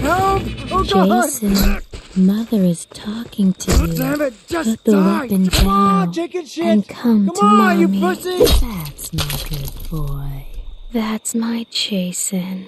Help! Oh God! Jason, Mother is talking to you. Damn it! Just Put the die! weapon Come on, chicken shit! and come, Come to on, mommy. you pussy! That's my good boy. That's my Jason.